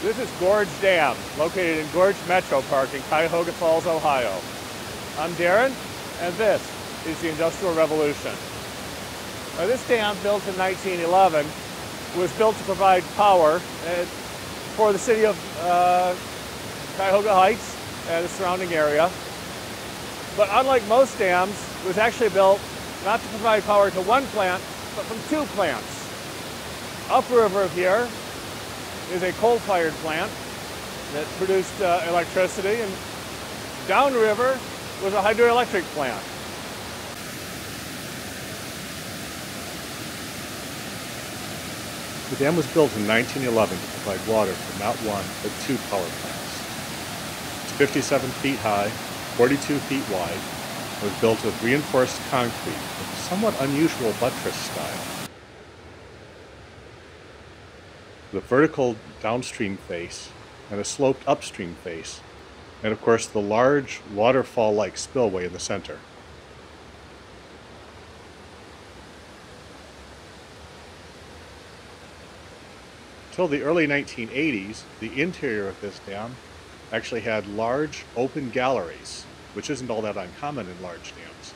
This is Gorge Dam, located in Gorge Metro Park in Cuyahoga Falls, Ohio. I'm Darren, and this is the Industrial Revolution. Now, this dam, built in 1911, was built to provide power uh, for the city of uh, Cuyahoga Heights and the surrounding area. But unlike most dams, it was actually built not to provide power to one plant, but from two plants. Upriver here is a coal-fired plant that produced uh, electricity, and downriver was a hydroelectric plant. The dam was built in 1911 to provide water for not one, but two power plants. It's 57 feet high, 42 feet wide, and was built with reinforced concrete a somewhat unusual buttress style. The vertical downstream face and a sloped upstream face, and of course the large waterfall-like spillway in the center. Until the early 1980s, the interior of this dam actually had large open galleries, which isn't all that uncommon in large dams.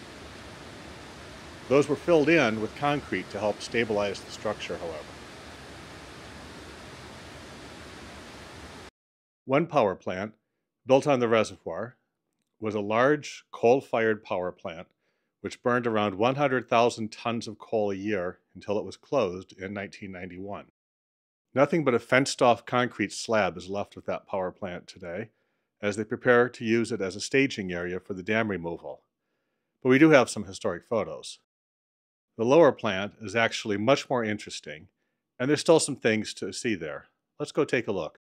Those were filled in with concrete to help stabilize the structure, however. One power plant, built on the reservoir, was a large coal-fired power plant which burned around 100,000 tons of coal a year until it was closed in 1991. Nothing but a fenced-off concrete slab is left of that power plant today, as they prepare to use it as a staging area for the dam removal. But we do have some historic photos. The lower plant is actually much more interesting, and there's still some things to see there. Let's go take a look.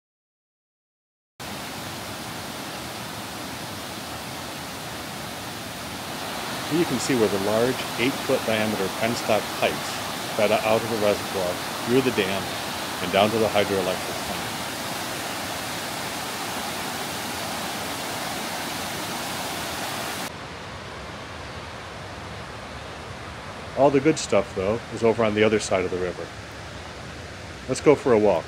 Here you can see where the large 8-foot diameter penstock pipes fed out of the reservoir, through the dam, and down to the hydroelectric plant. All the good stuff, though, is over on the other side of the river. Let's go for a walk.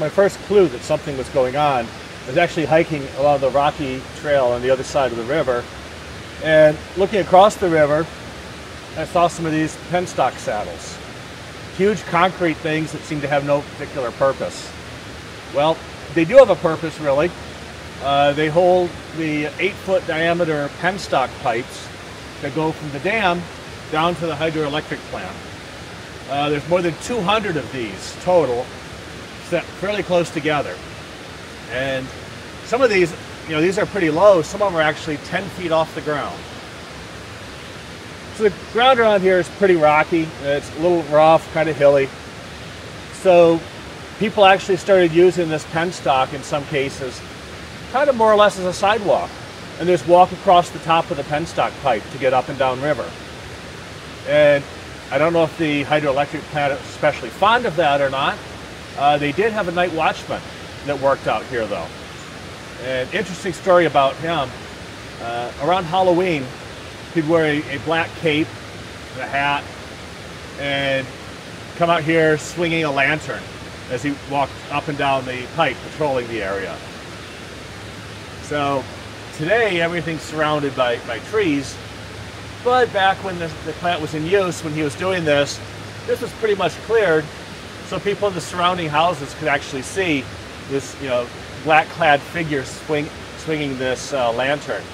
My first clue that something was going on was actually hiking along the rocky trail on the other side of the river. And looking across the river, I saw some of these penstock saddles. Huge concrete things that seem to have no particular purpose. Well, they do have a purpose really. Uh, they hold the eight foot diameter penstock pipes that go from the dam down to the hydroelectric plant. Uh, there's more than 200 of these total set fairly close together. And some of these, you know, these are pretty low. Some of them are actually 10 feet off the ground. So the ground around here is pretty rocky. It's a little rough, kind of hilly. So people actually started using this penstock in some cases, kind of more or less as a sidewalk. And just walk across the top of the penstock pipe to get up and down river. And I don't know if the hydroelectric plant is especially fond of that or not, uh, they did have a night watchman that worked out here, though. An interesting story about him. Uh, around Halloween, he'd wear a, a, black cape and a hat and come out here swinging a lantern. as he walked up and down the pipe patrolling the area. So today everything's surrounded by, by trees, but back when the, the plant was in use, when he was doing this, this was pretty much cleared so people in the surrounding houses could actually see this, you know, black-clad figure swing, swinging this uh, lantern.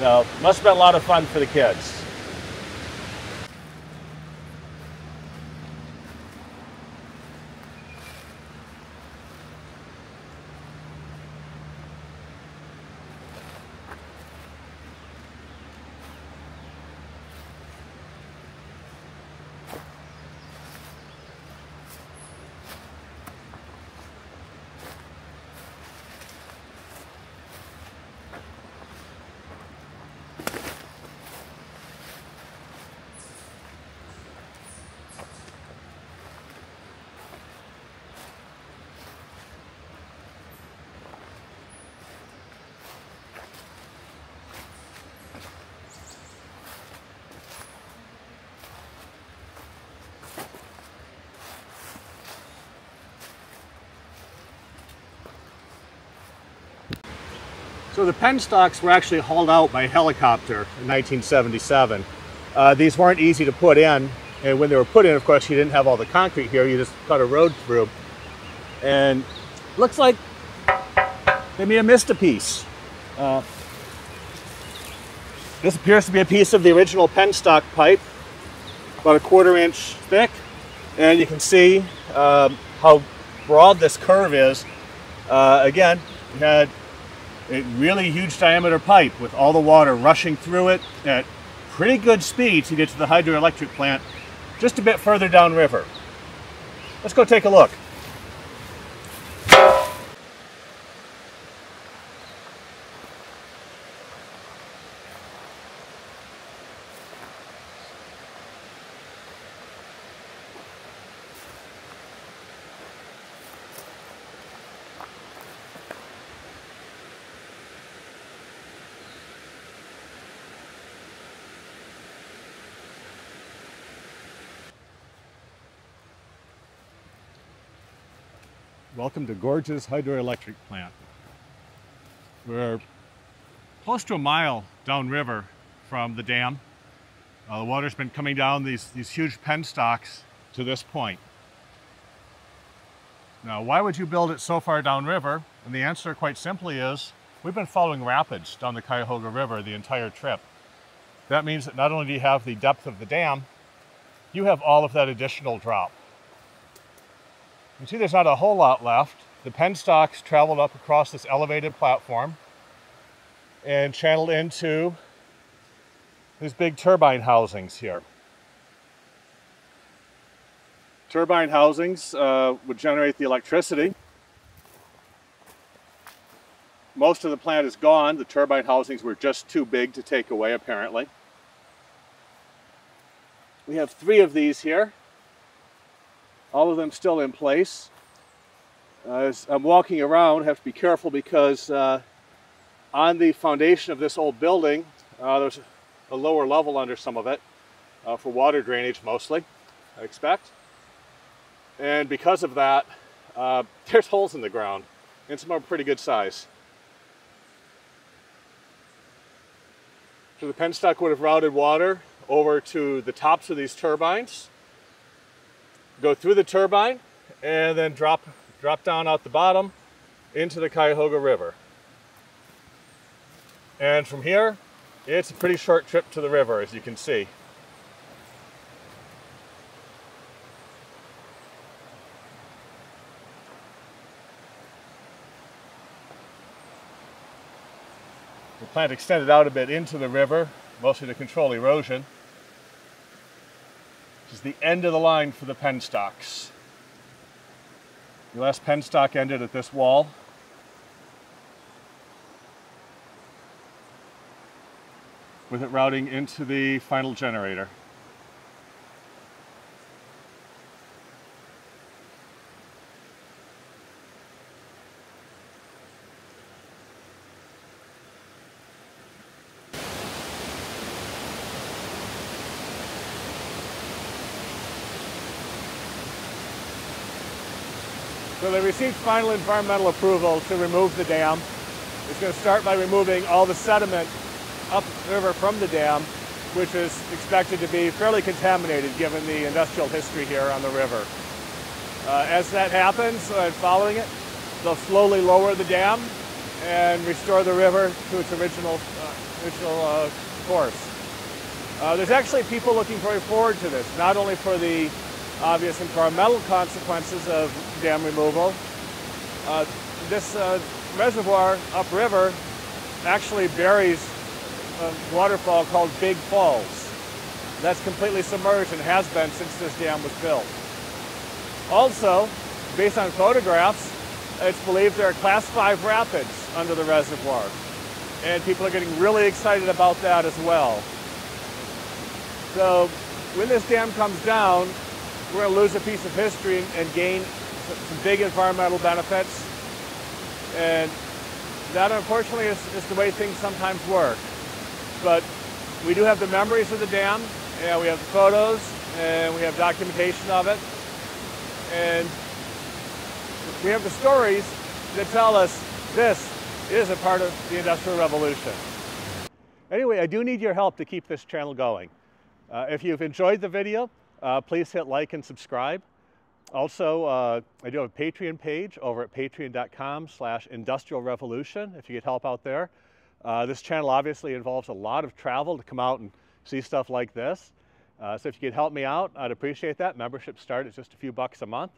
So, must have been a lot of fun for the kids. So the penstocks were actually hauled out by helicopter in 1977. Uh, these weren't easy to put in, and when they were put in, of course, you didn't have all the concrete here. You just cut a road through, and looks like they may have missed a piece. Uh, this appears to be a piece of the original penstock pipe, about a quarter inch thick, and you can see um, how broad this curve is. Uh, again, you had a really huge diameter pipe with all the water rushing through it at pretty good speed to get to the hydroelectric plant just a bit further downriver. Let's go take a look. Welcome to Gorges Hydroelectric Plant. We're close to a mile downriver from the dam. Uh, the water's been coming down these, these huge penstocks to this point. Now, why would you build it so far downriver? And the answer, quite simply, is we've been following rapids down the Cuyahoga River the entire trip. That means that not only do you have the depth of the dam, you have all of that additional drop. You see there's not a whole lot left. The penstocks traveled up across this elevated platform and channeled into these big turbine housings here. Turbine housings uh, would generate the electricity. Most of the plant is gone. The turbine housings were just too big to take away, apparently. We have three of these here all of them still in place. As I'm walking around, I have to be careful because uh, on the foundation of this old building, uh, there's a lower level under some of it uh, for water drainage mostly, I expect. And because of that, uh, there's holes in the ground, and some are pretty good size. So the penstock would have routed water over to the tops of these turbines go through the turbine and then drop, drop down out the bottom into the Cuyahoga River. And from here, it's a pretty short trip to the river, as you can see. The plant extended out a bit into the river, mostly to control erosion is the end of the line for the penstocks. The last penstock ended at this wall. with it routing into the final generator. So they received final environmental approval to remove the dam. It's going to start by removing all the sediment upriver from the dam, which is expected to be fairly contaminated given the industrial history here on the river. Uh, as that happens, uh, following it, they'll slowly lower the dam and restore the river to its original, uh, original uh, course. Uh, there's actually people looking very forward to this, not only for the obvious environmental consequences of dam removal. Uh, this uh, reservoir upriver actually buries a waterfall called Big Falls. That's completely submerged and has been since this dam was built. Also, based on photographs, it's believed there are class 5 rapids under the reservoir. And people are getting really excited about that as well. So when this dam comes down, we're going to lose a piece of history and gain some big environmental benefits. And that unfortunately is, is the way things sometimes work. But we do have the memories of the dam, and we have the photos, and we have documentation of it. And we have the stories that tell us this is a part of the Industrial Revolution. Anyway, I do need your help to keep this channel going. Uh, if you've enjoyed the video, uh, please hit like and subscribe. Also, uh, I do have a Patreon page over at patreon.com slash industrial revolution if you could help out there. Uh, this channel obviously involves a lot of travel to come out and see stuff like this. Uh, so if you could help me out, I'd appreciate that. Membership start at just a few bucks a month.